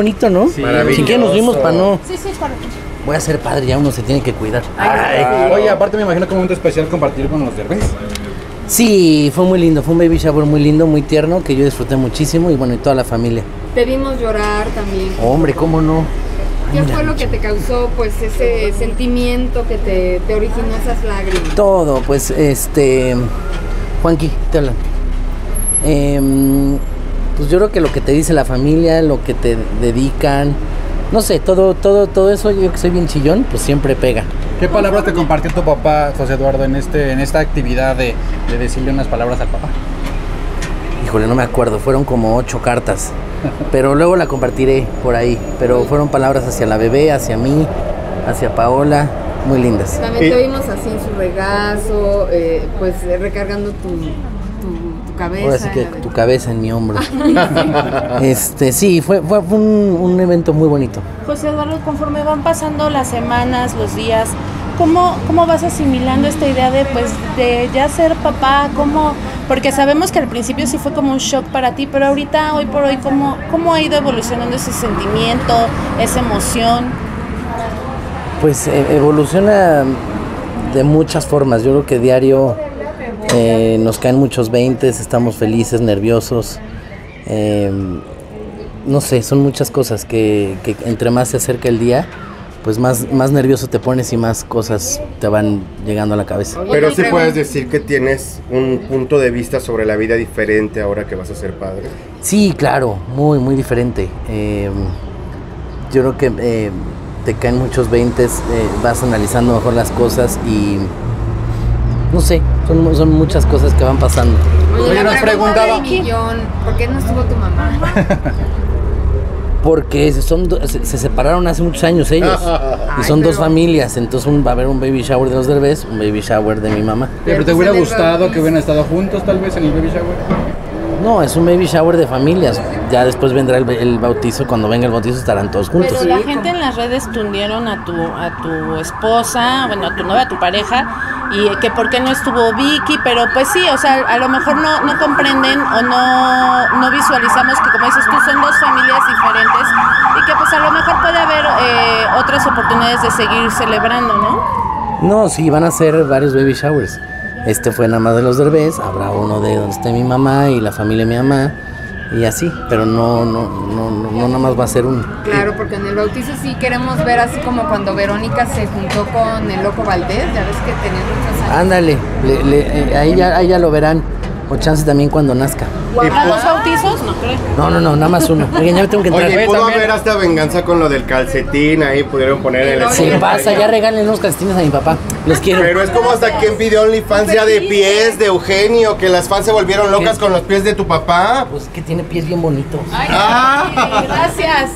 bonito, ¿no? Sí, Sin que nos vimos para no. Sí, sí, correcto. Voy a ser padre, ya uno se tiene que cuidar. Oye, aparte me imagino que un momento especial compartir con los derbés. Sí, fue muy lindo, fue un baby shower muy lindo, muy tierno, que yo disfruté muchísimo y bueno, y toda la familia. Te vimos llorar también. Hombre, ¿cómo no? ¿Qué fue lo que te causó pues ese sentimiento que te, te originó esas lágrimas? Todo, pues este... Juanqui, te hablan. Em, pues yo creo que lo que te dice la familia, lo que te dedican, no sé, todo, todo, todo eso, yo que soy bien chillón, pues siempre pega. ¿Qué palabras te compartió tu papá, José Eduardo, en este, en esta actividad de, de decirle unas palabras al papá? Híjole, no me acuerdo, fueron como ocho cartas, pero luego la compartiré por ahí. Pero fueron palabras hacia la bebé, hacia mí, hacia Paola, muy lindas. También te vimos así en su regazo, eh, pues recargando tu cabeza. Ahora sí que tu cabeza en mi hombro. este, sí, fue, fue un, un evento muy bonito. José Eduardo, conforme van pasando las semanas, los días, ¿cómo, cómo vas asimilando esta idea de pues de ya ser papá? ¿Cómo? Porque sabemos que al principio sí fue como un shock para ti, pero ahorita, hoy por hoy, ¿cómo, cómo ha ido evolucionando ese sentimiento, esa emoción? Pues eh, evoluciona de muchas formas. Yo creo que diario eh, nos caen muchos veintes, estamos felices, nerviosos. Eh, no sé, son muchas cosas que, que entre más se acerca el día, pues más, más nervioso te pones y más cosas te van llegando a la cabeza. Pero sí puedes decir que tienes un punto de vista sobre la vida diferente ahora que vas a ser padre. Sí, claro, muy, muy diferente. Eh, yo creo que eh, te caen muchos veintes, eh, vas analizando mejor las cosas y no sé, son, son muchas cosas que van pasando. Oye, Oye, la nos pregunta preguntaba- millón, ¿por qué no estuvo tu mamá? Porque son do- se, se separaron hace muchos años ellos. y son Ay, dos familias. Entonces un- va a haber un baby shower de los derbés, un baby shower de mi mamá. ¿Pero te hubiera gustado que hubieran estado juntos tal vez en el baby shower? No, es un baby shower de familias. Ya después vendrá el, el bautizo. Cuando venga el bautizo estarán todos juntos. Pero la gente en las redes tundieron a tu, a tu esposa, bueno, a tu novia, a tu pareja, y que por qué no estuvo Vicky, pero pues sí, o sea, a lo mejor no, no comprenden o no, no visualizamos que como dices tú, son dos familias diferentes y que pues a lo mejor puede haber eh, otras oportunidades de seguir celebrando, ¿no? No, sí, van a ser varios baby showers. Este fue nada más de los derbés. Habrá uno de donde esté mi mamá y la familia de mi mamá. Y así. Pero no, no, no, no, no nada más va a ser uno. Claro, porque en el bautizo sí queremos ver así como cuando Verónica se juntó con el loco Valdés, ya ves que tenía muchos años. Ándale, le- le- eh, ahí, ya, ahí ya lo verán. O chance también cuando nazca. ¿Habrá dos bautizos? No creo. No, no, no, nada más uno. Oigan, ya me tengo que entrar. Oye, pudo también- haber hasta venganza con lo del calcetín, ahí pudieron poner el... Oye, Se pasa, ya regalen unos calcetines a mi papá. Los quiero. Pero es como hasta quien pidió OnlyFans ya de pies de Eugenio, que las fans se volvieron locas con los pies de tu papá. Pues que tiene pies bien bonitos. Ay, gracias.